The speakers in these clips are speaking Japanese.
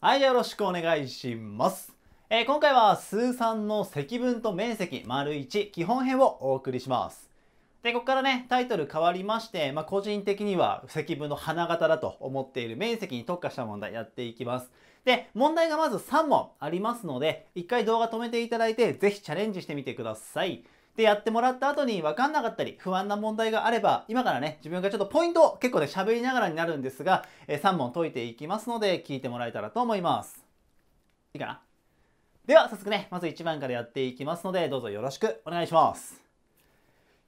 はい、よろしくお願いします。えー今回は数3の積分と面積丸1基本編をお送りします。で、ここからね、タイトル変わりまして、まあ、個人的には積分の花形だと思っている面積に特化した問題やっていきます。で、問題がまず3問ありますので、一回動画止めていただいて、ぜひチャレンジしてみてください。で、やってもらった後に分かんなかったり、不安な問題があれば、今からね、自分がちょっとポイントを結構ね、喋りながらになるんですが、え3問解いていきますので、聞いてもらえたらと思います。いいかな？では、早速ね、まず1番からやっていきますので、どうぞよろしくお願いします。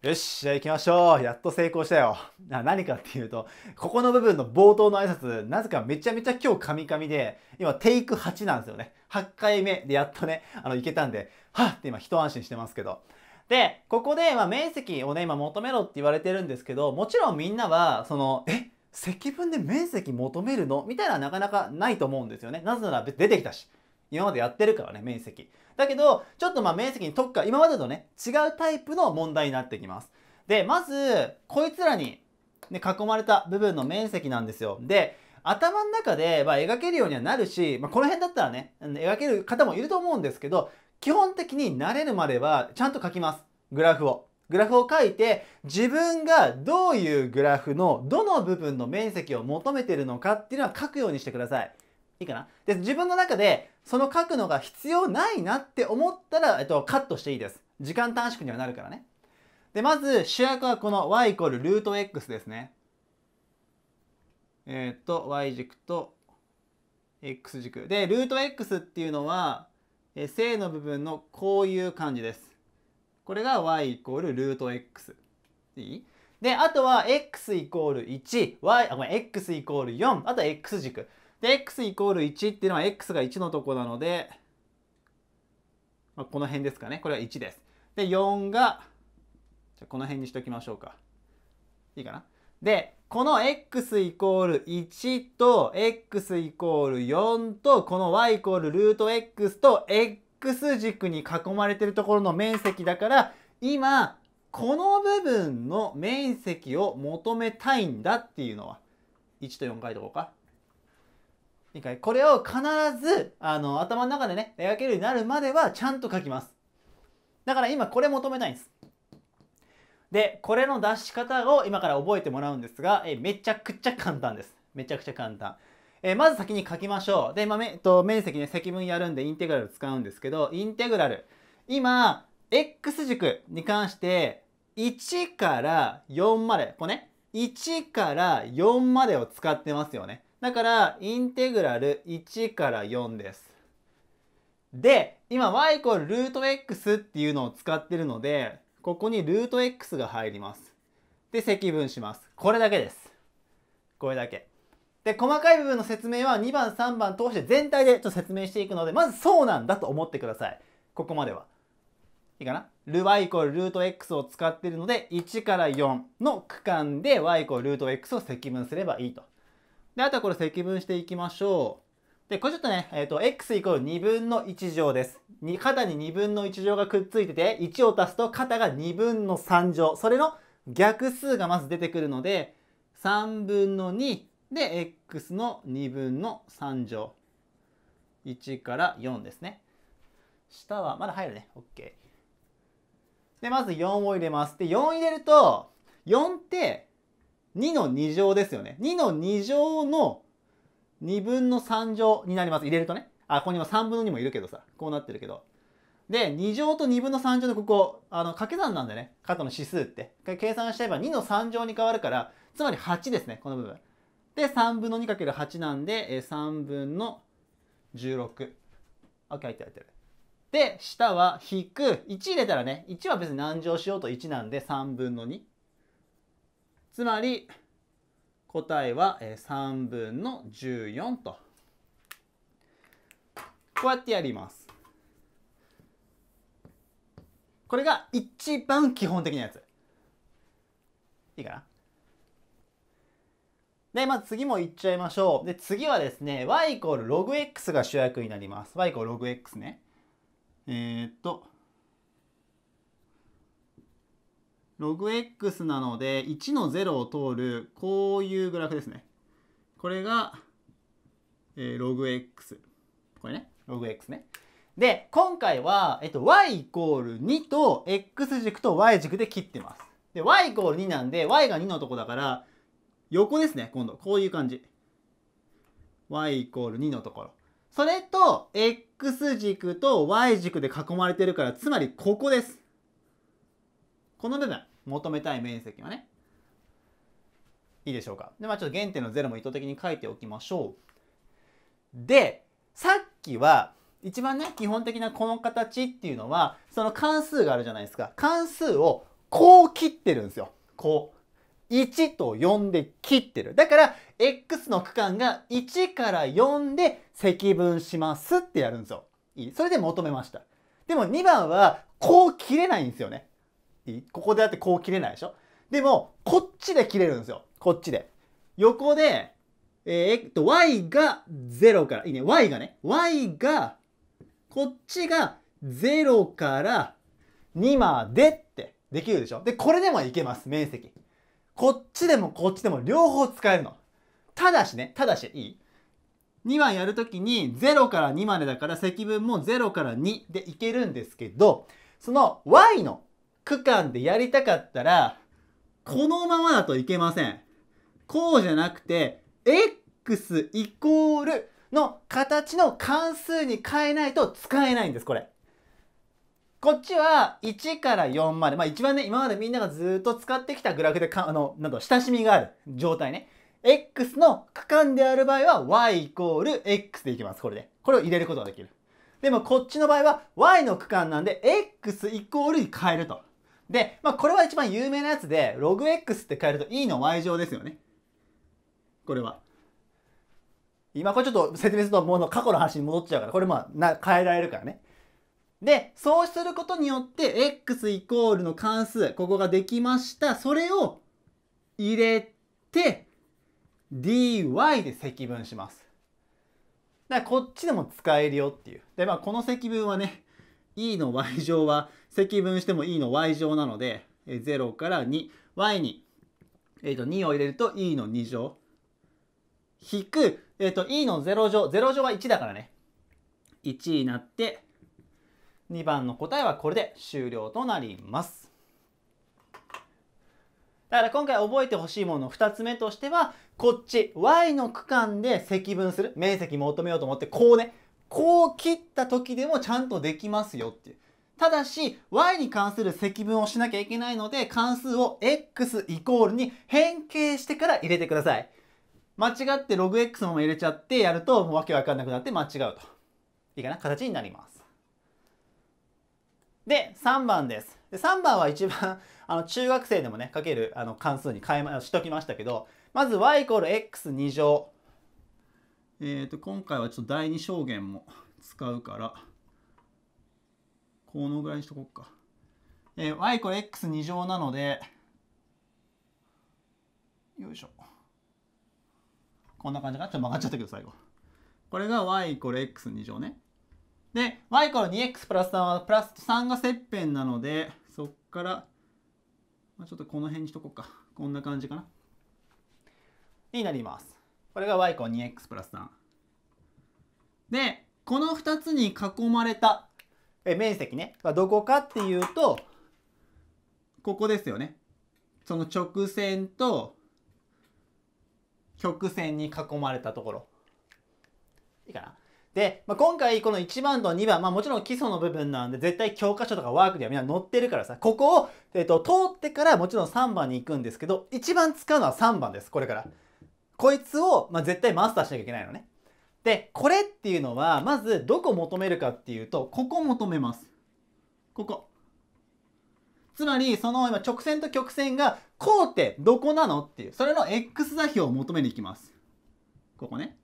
よし、じゃあ行きましょう。やっと成功したよ。な何かっていうと、ここの部分の冒頭の挨拶、なぜかめちゃめちゃ今日カミカミで、今テイク8なんですよね。8回目でやっとね、あの、いけたんで、はっって今一安心してますけど。で、ここで、まあ、面積をね、今求めろって言われてるんですけど、もちろんみんなは、その、え積分で面積求めるの？みたいなのはなかなかないと思うんですよね。なぜなら出てきたし。今までやってるからね、面積。だけど、ちょっとまあ面積に特化、今までとね、違うタイプの問題になってきます。で、まず、こいつらに、ね、囲まれた部分の面積なんですよ。で、頭の中で、まあ、描けるようにはなるし、まあ、この辺だったらね、描ける方もいると思うんですけど、基本的に慣れるまではちゃんと書きます。グラフを。グラフを書いて、自分がどういうグラフのどの部分の面積を求めてるのかっていうのは書くようにしてください。いいかな？で、自分の中でその書くのが必要ないなって思ったら、えっと、カットしていいです。時間短縮にはなるからね。で、まず主役はこの y イコールルート x ですね。えーっと、y 軸と x 軸。で、ルート x っていうのは、え正の部分のこういう感じです。これが y イコールルート x。いい？で、あとは x イコール1、y、あ、ごめん、x イコール4、あとは x 軸。で、x イコール1っていうのは x が1のとこなので、まあ、この辺ですかね。これは1です。で、4が、じゃこの辺にしときましょうか。いいかな？で、この x イコール1と x イコール4とこの y イコールルート x と x 軸に囲まれてるところの面積だから今この部分の面積を求めたいんだっていうのは1と4書いとこうか。いいかいこれを必ずあの頭の中でね描けるようになるまではちゃんと書きます。だから今これ求めたいんです。で、これの出し方を今から覚えてもらうんですが、えめちゃくちゃ簡単です。めちゃくちゃ簡単。えーまず先に書きましょう。で、まあめえっと、面積ね、積分やるんでインテグラル使うんですけど、インテグラル。今、x 軸に関して、1から4まで、これね、1から4までを使ってますよね。だから、インテグラル1から4です。で、今 y イコールルート x っていうのを使ってるので、ここにルート x が入ります。で、積分します。これだけです。これだけ。で、細かい部分の説明は2番、3番通して全体でちょっと説明していくので、まずそうなんだと思ってください。ここまでは。いいかな？ル y イコールルート x を使っているので、1から4の区間で y イコールルート x を積分すればいいと。で、あとはこれ積分していきましょう。で、これちょっとね、えっ、と、x イコール2分の1乗です。に肩に2分の1乗がくっついてて、1を足すと肩が2分の3乗。それの逆数がまず出てくるので、3分の2で、x の2分の3乗。1から4ですね。下はまだ入るね。OK。で、まず4を入れます。で、4入れると、4って2の2乗ですよね。2の2乗の2分の3乗になります。入れるとね。あ、ここにも3分の2もいるけどさ。こうなってるけど。で、2乗と2分の3乗でここ、あの、掛け算なんだよね。肩の指数って。計算しちゃえば2の3乗に変わるから、つまり8ですね、この部分。で、3分の 2×8 なんで、えー3分の16。あ、書いてある。で、下は引く。1入れたらね、1は別に何乗しようと1なんで3分の2。つまり、答えは3分の14と。こうやってやります。これが一番基本的なやつ。いいかな？で、まず次もいっちゃいましょう。で、次はですね、y イコール log x が主役になります。y イコール log x ね。えー、っと、log x なので、1の0を通る、こういうグラフですね。これがえー、ログ x これねログ x ねで今回は、えっと、y イコール2と x 軸と y 軸で切ってますで y イコール2なんで y が2のとこだから横ですね今度。こういう感じ。y イコール2のところ。それと x 軸と y 軸で囲まれてるからつまりここです。この部分。求めたい面積はね。いいでしょうか。でまあちょっと原点の0も意図的に書いておきましょう。でさっきは一番ね基本的なこの形っていうのはその関数があるじゃないですか。関数をこう切ってるんですよ。こう。1と4で切ってる。だから x の区間が1から4で積分しますってやるんですよ。いい。それで求めました。でも2番はこう切れないんですよね。いい。ここであってこう切れないでしょ。でもこっちで切れるんですよ。こっちで。横でえー、っと、y が0から、いいね、y がね、y が、こっちが0から2までってできるでしょ。で、これでもいけます、面積。こっちでもこっちでも両方使えるの。ただしね、ただし、いい ?2 番やるときに0から2までだから積分も0から2でいけるんですけど、その y の区間でやりたかったら、このままだといけません。こうじゃなくて、x イコールの形の関数に変えないと使えないんです、これ。こっちは1から4まで、まあ一番ね、今までみんながずっと使ってきたグラフでか、あの、なんと親しみがある状態ね。x の区間である場合は y イコール x でいきます、これで。これを入れることができる。でもこっちの場合は y の区間なんで x イコールに変えると。で、まあこれは一番有名なやつで、ログ x って変えると e の y 乗ですよね。これは。今これちょっと説明するともう過去の話に戻っちゃうから、これまあな変えられるからね。で、そうすることによって、x イコールの関数、ここができました。それを入れて、dy で積分します。だからこっちでも使えるよっていう。で、まあこの積分はね、e の y 乗は積分しても e の y 乗なので、0から2、y に、えー、と2を入れると e の2乗。引く、えっ、ー、と、e の0乗、0乗は1だからね。1になって、2番の答えはこれで終了となります。だから今回覚えてほしいもの2つ目としては、こっち y の区間で積分する。面積求めようと思って、こうね、こう切った時でもちゃんとできますよっていう。ただし、y に関する積分をしなきゃいけないので、関数を x イコールに変形してから入れてください。間違ってログ x のまま入れちゃってやるともうわけわかんなくなって間違うと。いいかな？形になります。で、3番です。で3番は一番 あの中学生でもね、かけるあの関数に変えましときましたけど、まず y イコール x2 乗。えっ、ー、と、今回はちょっと第2象限も使うから、このぐらいにしとこうか。えー、y イコール x2 乗なので、よいしょ。こんな感じかな？ちょっと曲がっちゃったけど最後。これが y イコール x2 乗ね。で、y イコール 2x プラス3はプラス3が切片なので、そっから、まあ、ちょっとこの辺にしとこうか。こんな感じかな。になります。これが y イコール 2x プラス3。で、この2つに囲まれた面積ね、どこかっていうと、ここですよね。その直線と曲線に囲まれたところ。いいかなで、まあ、今回この1番と2番、まあもちろん基礎の部分なんで絶対教科書とかワークではみんな載ってるからさ、ここを、えーと、通ってからもちろん3番に行くんですけど、一番使うのは3番です、これから。こいつを、まあ、絶対マスターしなきゃいけないのね。で、これっていうのは、まずどこ求めるかっていうと、ここ求めます。ここ。つまり、その今直線と曲線がこうてどこなのっていう、それの x 座標を求めに行きます。ここね。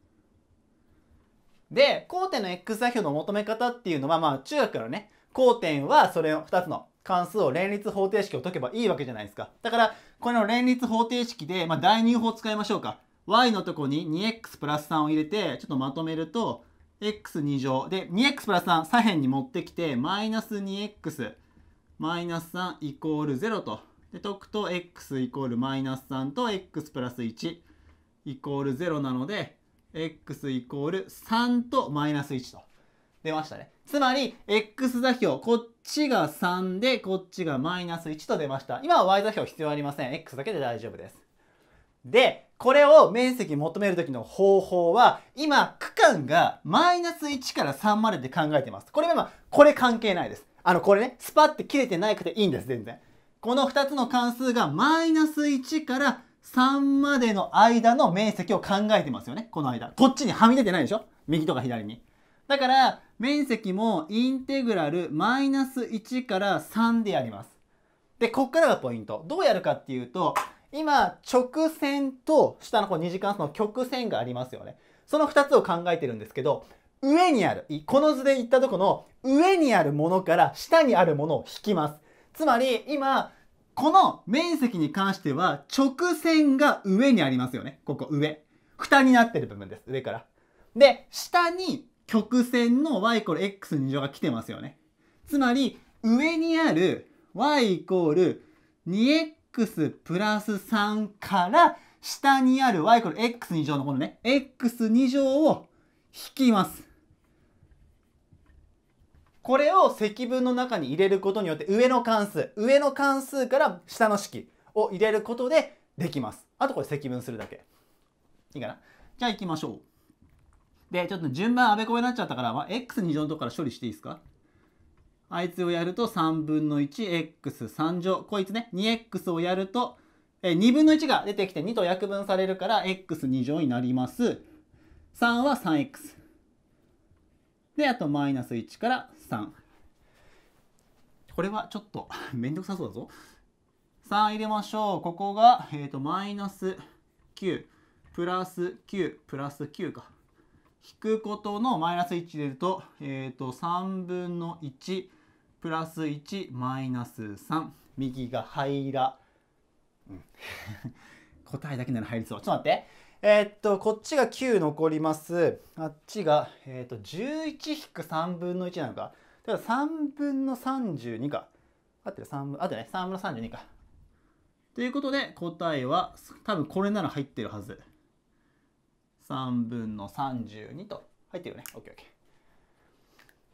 で、交点の x 座標の求め方っていうのは、まあ中学からね、交点はそれを2つの関数を連立方程式を解けばいいわけじゃないですか。だから、この連立方程式で、まあ第二法使いましょうか。y のとこに 2x プラス3を入れて、ちょっとまとめると、x2 乗。で、2x プラス3左辺に持ってきて、マイナス 2x マイナス3イコール0と。で、解くと x イコールマイナス3と x プラス1イコール0なので、x イコール3とマイナス1と出ましたね。つまり x 座標こっちが3でこっちがマイナス1と出ました。今は y 座標必要ありません。x だけで大丈夫です。で、これを面積求める時の方法は今区間がマイナス1から3までで考えてます。これはまこれ関係ないです。あのこれねスパって切れてないくていいんです全然。この2つの関数がマイナス1から3までの間の面積を考えてますよね。この間。こっちにはみ出てないでしょ？右とか左に。だから、面積もインテグラルマイナス1から3でやります。で、こっからがポイント。どうやるかっていうと、今、直線と下のこう2次関数の曲線がありますよね。その2つを考えてるんですけど、上にある、この図で言ったとこの上にあるものから下にあるものを引きます。つまり、今、この面積に関しては直線が上にありますよね。ここ上。蓋になってる部分です。上から。で、下に曲線の y イコール x2 乗が来てますよね。つまり、上にある y イコール 2x プラス3から下にある y イコール x2 乗のこのね、x2 乗を引きます。これを積分の中に入れることによって上の関数、上の関数から下の式を入れることでできます。あとこれ積分するだけ。いいかなじゃあ行きましょう。で、ちょっと順番あべこべになっちゃったから、まあ、x2 乗のとこから処理していいですか？あいつをやると3分の 1x3 乗。こいつね、2x をやると、え2分の1が出てきて2と約分されるから x2 乗になります。3は 3x。で、あとマイナス1から3。これはちょっと めんどくさそうだぞ。3入れましょう。ここが、えーと、マイナス9プラス9プラス9か。引くことのマイナス1入れると,、えーと、3分の1プラス1マイナス3右が入ら、うん、答えだけなら入りそうちょっと待ってえー、っとこっちが9残ります。あっちが、えー、っと11-3分の1なのか。だから3分の32か。あってる？3分あってね3分の32か。ということで答えは多分これなら入ってるはず。3分の32と。入ってるよね？OKOK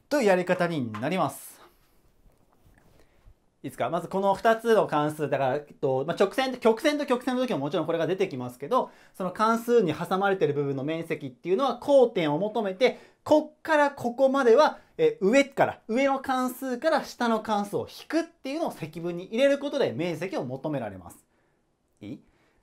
というやり方になります。いいですかまずこの2つの関数だから、えっとまあ、直線曲線と曲線の時ももちろんこれが出てきますけどその関数に挟まれてる部分の面積っていうのは交点を求めてこっからここまではえ上から上の関数から下の関数を引くっていうのを積分に入れることで面積を求められます。いい？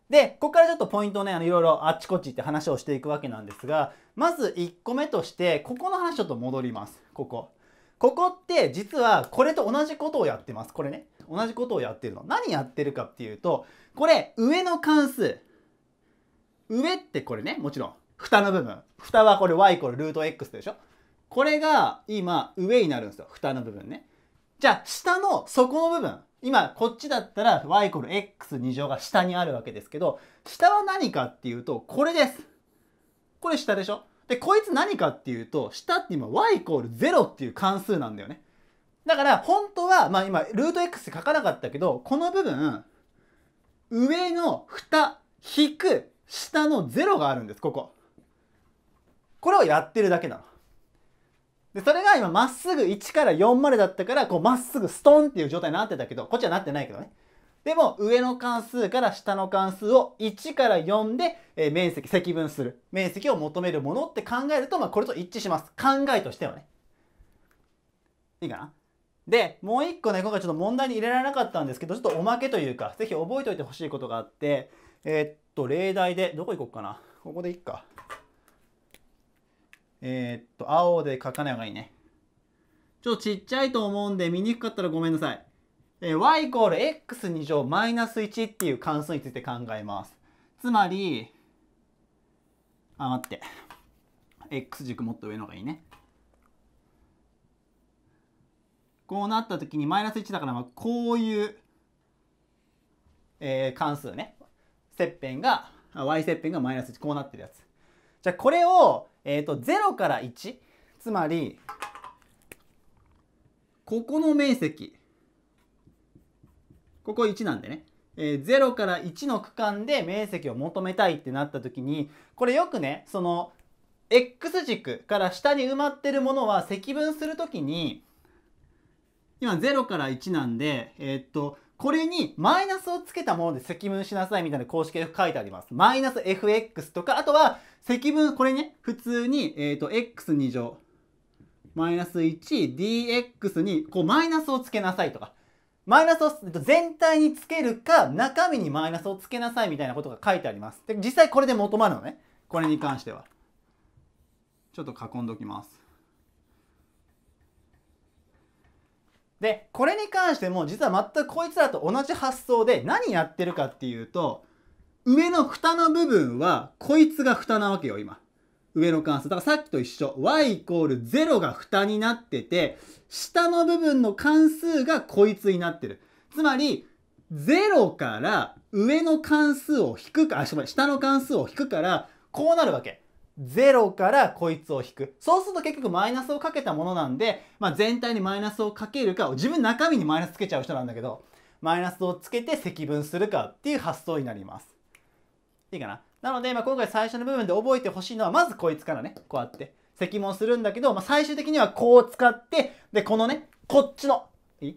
で、ここからちょっとポイントをね、あのいろいろあっちこっちって話をしていくわけなんですが、まず1個目として、ここの話ちょっと戻ります。ここ。ここって実はこれと同じことをやってます。これね。同じことをやってるの。何やってるかっていうと、これ上の関数。上ってこれね、もちろん。蓋の部分。蓋はこれ y イコールルート x でしょ。これが今上になるんですよ。蓋の部分ね。じゃあ下の底の部分。今こっちだったら y イコール x2 乗が下にあるわけですけど下は何かっていうとこれですこれ下でしょでこいつ何かっていうと下って今 y イコール0っていう関数なんだよね。だから本当はまあ今ルート x 書かなかったけどこの部分上の蓋引く下の0があるんですここ。これをやってるだけなの。でそれが今まっすぐ1から4までだったからこうまっすぐストンっていう状態になってたけどこっちはなってないけどね。でも上の関数から下の関数を1から4で、え、面積積分する。面積を求めるものって考えると、まあ、これと一致します。考えとしてはね。いいかな？でもう一個ね今回ちょっと問題に入れられなかったんですけどちょっとおまけというか是非覚えておいてほしいことがあってえー、っと例題でどこ行こうかな？ここでいっか。えー、っと、青で書かない方がいいね。ちょっとちっちゃいと思うんで見にくかったらごめんなさい。え、y イコール x2 乗マイナス1っていう関数について考えます。つまり、あ、待って。x 軸もっと上の方がいいね。こうなった時にマイナス1だからまあこういう、えー、関数ね。切片が、y 切片がマイナス1こうなってるやつ。じゃあこれをえーと、0から1つまりここの面積ここ1なんでね、えー、0から1の区間で面積を求めたいってなった時にこれよくねその x 軸から下に埋まってるものは積分するときに今0から1なんで、えー、っとこれにマイナスをつけたもので積分しなさいみたいな公式が書いてあります。マイナス fx とか、あとは積分、これね、普通に、えっ、と、x2 乗、マイナス 1dx にこうマイナスをつけなさいとか、マイナスを全体につけるか、中身にマイナスをつけなさいみたいなことが書いてあります。で、実際これで求まるのね。これに関しては。ちょっと囲んでおきます。でこれに関しても実は全くこいつらと同じ発想で何やってるかっていうと上の蓋の部分はこいつが蓋なわけよ今上の関数。だからさっきと一緒。y イコール0が蓋になってて下の部分の関数がこいつになってる。つまり0から上の関数を引くかあ下の関数を引くからこうなるわけ。0からこいつを引く。そうすると結局マイナスをかけたものなんで、まあ、全体にマイナスをかけるか、自分中身にマイナスつけちゃう人なんだけど、マイナスをつけて積分するかっていう発想になります。いいかな？なので、まあ、今回最初の部分で覚えてほしいのは、まずこいつからね、こうやって。積問するんだけど、まあ、最終的にはこう使って、で、このね、こっちの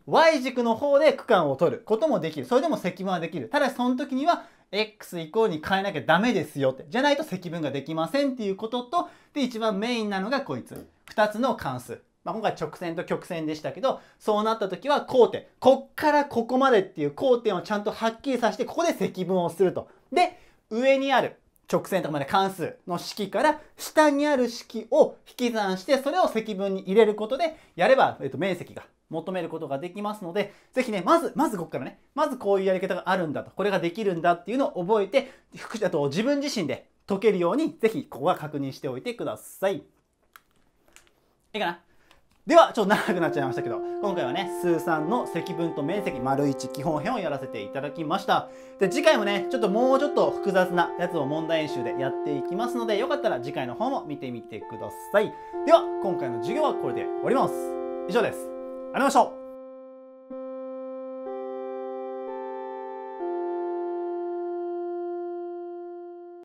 y 軸の方で区間を取ることもできる。それでも積分はできる。ただその時には x イコールに変えなきゃダメですよって。じゃないと積分ができませんっていうことと、で、一番メインなのがこいつ。2つの関数。まあ、今回直線と曲線でしたけど、そうなった時は交点。こっからここまでっていう交点をちゃんとはっきりさせて、ここで積分をすると。で、上にある直線とかまで関数の式から下にある式を引き算して、それを積分に入れることで、やれば、えっと、面積が求めることができますので、ぜひね、まず、まずここからね、まずこういうやり方があるんだと、これができるんだっていうのを覚えて、あと自分自身で解けるように、ぜひここは確認しておいてください。いいかな？では、ちょっと長くなっちゃいましたけど、今回はね、数3の積分と面積丸1基本編をやらせていただきました。で、次回もね、ちょっともうちょっと複雑なやつを問題演習でやっていきますので、よかったら次回の方も見てみてください。では、今回の授業はこれで終わります。以上です。ありがとうございました